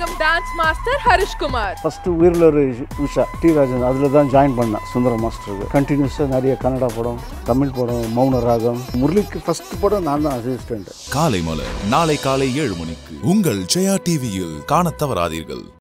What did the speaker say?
Let's dance master Harishkumar first உயிரில் ஒரு Usha D Rajan அதில் தான் ஜாயின் பண்ணேன் சுந்தர மாஸ்டருக்கு கண்டினியூஸாக நிறைய கன்னடா படம் தமிழ் படம் மௌன ராகம். முரளிக்கு ஃபர்ஸ்ட் படம் நான் தான் அசிஸ்டன்ட் காலை மலர் நாளை காலை ஏழு மணிக்கு உங்கள் ஜெயா டிவியில் காண தவறாதீர்கள்.